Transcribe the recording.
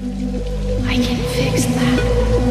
I can fix that.